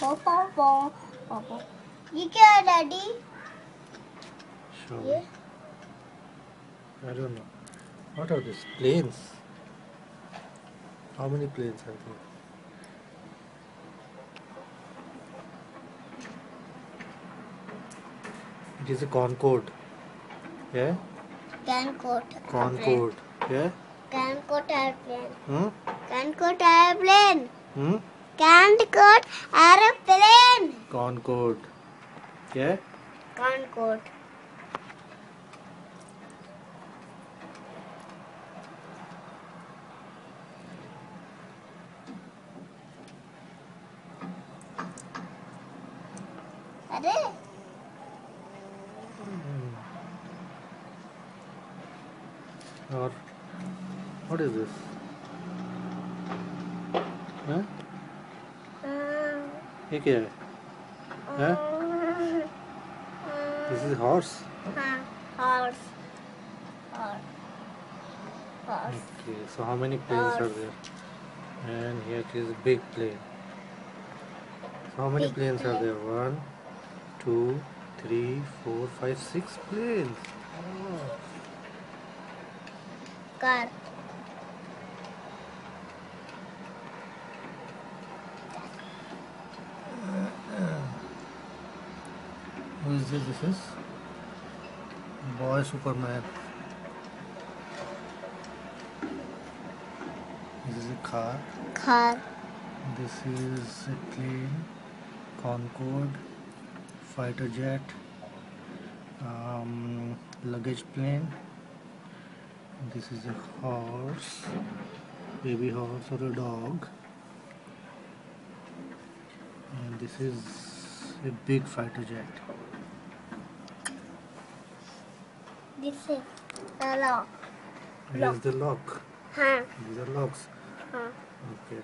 Bow, bow, bow, bow. You get it, Daddy? Sure. yeah. I don't know. What are these? Planes? How many planes are there? It is a Concorde. Yeah? Concorde. Concorde. Yeah? Concorde airplane. Hmm? Concorde airplane. Hmm? Concorde aeroplane. Concorde. yeah. Concorde. Concord. अरे Or what is this? Huh? ये क्या है? Huh? This is horse. हाँ horse horse horse Okay, so how many planes are there? And here is a big plane. So how many Big planes are plane. there? One, two, three, four, five, six planes. Oh. Car Who is this? This is Boy Superman. This is a car. Car This is a plane, Concorde, fighter jet, um, luggage plane. This is a horse, baby horse or a dog. And this is a big fighter jet. This is the lock. This is the lock. Huh. These are locks. Huh. Okay.